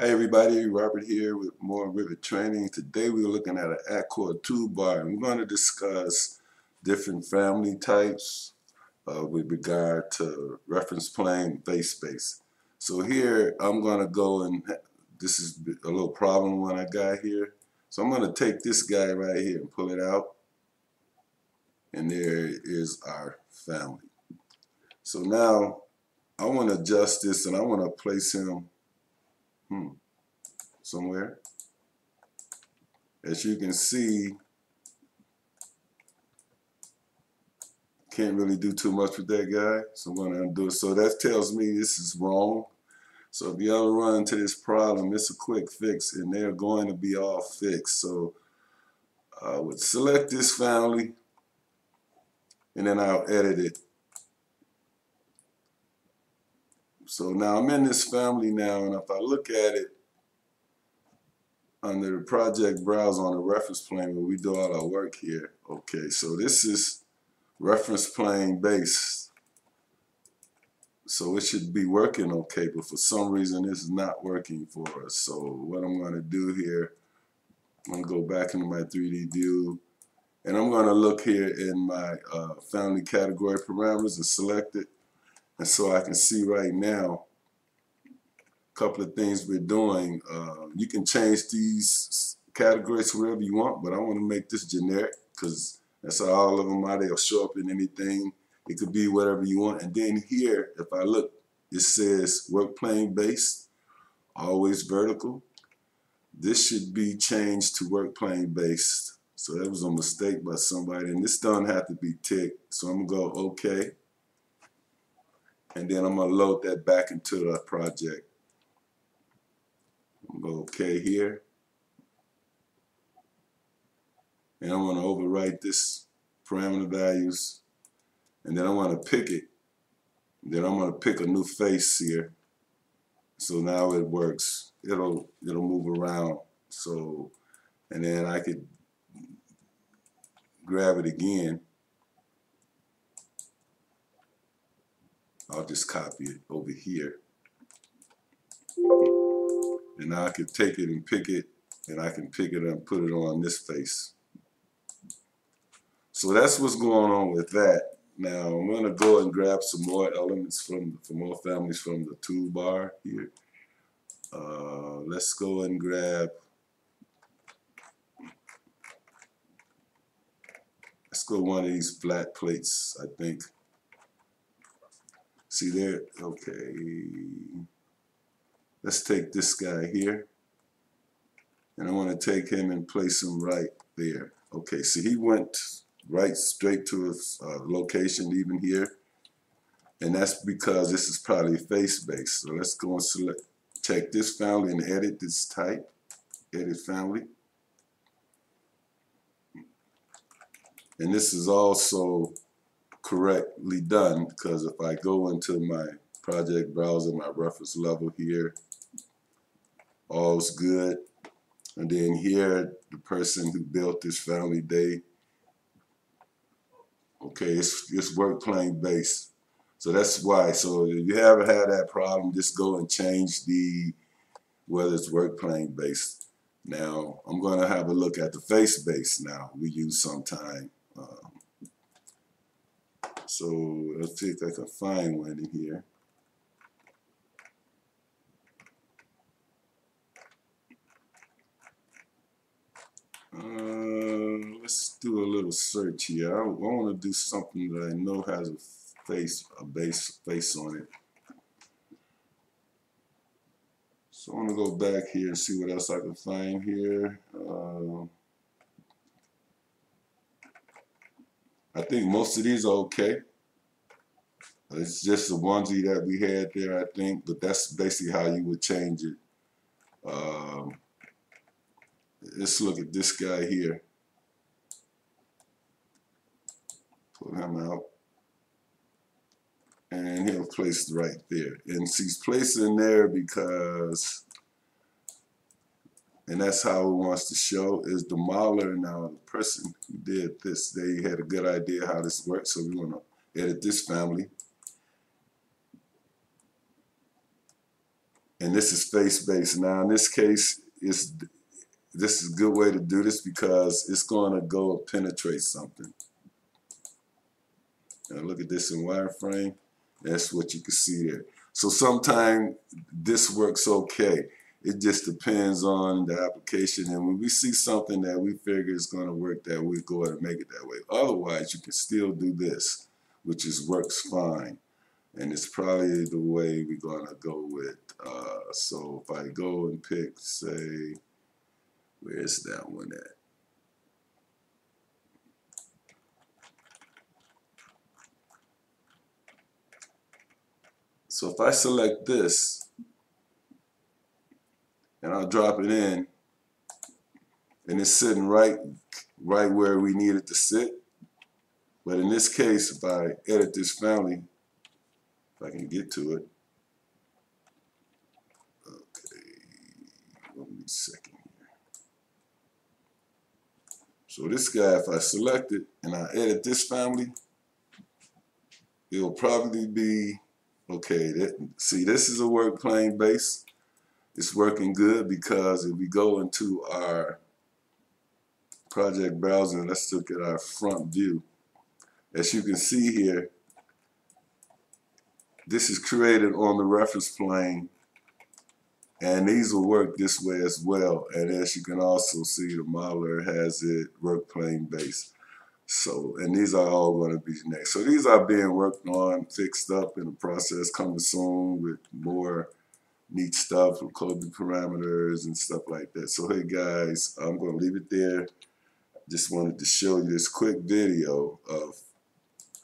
Hi everybody, Robert here with more Revit Training. Today we're looking at an Atkore toolbar and we're going to discuss different family types uh, with regard to reference plane face space. So here I'm going to go and this is a little problem one I got here. So I'm going to take this guy right here and pull it out and there is our family. So now I want to adjust this and I want to place him hmm, somewhere. As you can see, can't really do too much with that guy, so I'm going to undo it. So that tells me this is wrong. So if ever run into this problem, it's a quick fix, and they're going to be all fixed. So I would select this family, and then I'll edit it So now I'm in this family now, and if I look at it under the project browser on the reference plane where we do all our work here, okay, so this is reference plane based. So it should be working okay, but for some reason it's not working for us. So what I'm going to do here, I'm going to go back into my 3D view, and I'm going to look here in my uh, family category parameters and select it and so I can see right now a couple of things we're doing. Uh, you can change these categories wherever you want, but I want to make this generic because that's how all of them are. They'll show up in anything. It could be whatever you want. And then here, if I look, it says work plane based, always vertical. This should be changed to work plane based. So that was a mistake by somebody. And this doesn't have to be ticked. So I'm going to go OK and then I'm going to load that back into the project. I'm go OK here. And I'm to overwrite this parameter values. And then I want to pick it. Then I'm going to pick a new face here. So now it works. It'll it'll move around. So and then I could grab it again I'll just copy it over here. And now I can take it and pick it, and I can pick it up and put it on this face. So that's what's going on with that. Now I'm going to go and grab some more elements from, from more families from the toolbar here. Uh, let's go and grab let's go one of these flat plates I think See there? Okay. Let's take this guy here. And I want to take him and place him right there. Okay, so he went right straight to his uh, location even here. And that's because this is probably face-based. So let's go and select, check this family and edit this type. Edit family. And this is also correctly done because if I go into my project browser, my reference level here, all's good. And then here, the person who built this family day, okay, it's, it's work plane based. So that's why. So if you haven't had that problem, just go and change the, whether it's work plane based. Now, I'm going to have a look at the face base now we use sometime. So let's see if I can find one in here. Uh, let's do a little search here. I, I want to do something that I know has a face, a base face on it. So I want to go back here and see what else I can find here. Uh, I think most of these are okay. It's just the onesie that we had there, I think, but that's basically how you would change it. Um, let's look at this guy here. Pull him out. And he'll place right there. And he's placed in there because and that's how it wants to show is the modeler now the person who did this they had a good idea how this works so we want to edit this family and this is face-based. Now in this case, it's this is a good way to do this because it's going to go penetrate something. Now look at this in wireframe. That's what you can see there. So sometimes this works okay. It just depends on the application. And when we see something that we figure is going to work that we go ahead and make it that way. Otherwise, you can still do this, which is works fine. And it's probably the way we're going to go with. Uh, so if I go and pick, say, where's that one at? So if I select this, I'll drop it in, and it's sitting right, right where we need it to sit. But in this case, if I edit this family, if I can get to it, okay, one second. So this guy, if I select it and I edit this family, it'll probably be Okay, that, see this is a work plane base. It's working good because if we go into our project browser, let's look at our front view. As you can see here, this is created on the reference plane and these will work this way as well. And as you can also see, the modeler has it work plane base. So, and these are all going to be next. So these are being worked on, fixed up in the process, coming soon with more neat stuff with clothing parameters and stuff like that. So hey guys, I'm going to leave it there. Just wanted to show you this quick video of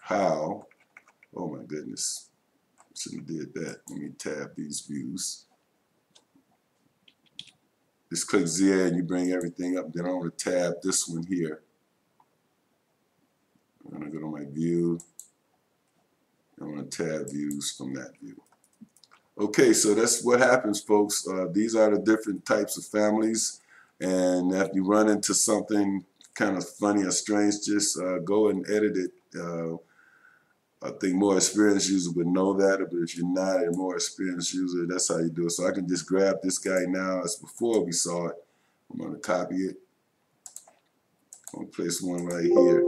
how, oh my goodness, should have did that. Let me tab these views. Just click Z and you bring everything up. Then I'm going to tab this one here. I'm going to go to my view. I'm going to tab views from that view. Okay, so that's what happens, folks. Uh, these are the different types of families. And if you run into something kind of funny or strange, just uh, go and edit it. Uh, I think more experienced users would know that, but if you're not a more experienced user, that's how you do it. So I can just grab this guy now as before we saw it. I'm going to copy it. I'm going to place one right here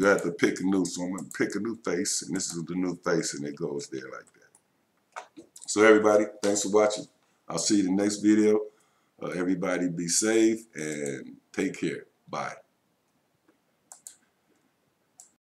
you have to pick a new, so I'm going to pick a new face, and this is the new face, and it goes there like that. So everybody, thanks for watching. I'll see you in the next video. Uh, everybody be safe and take care. Bye.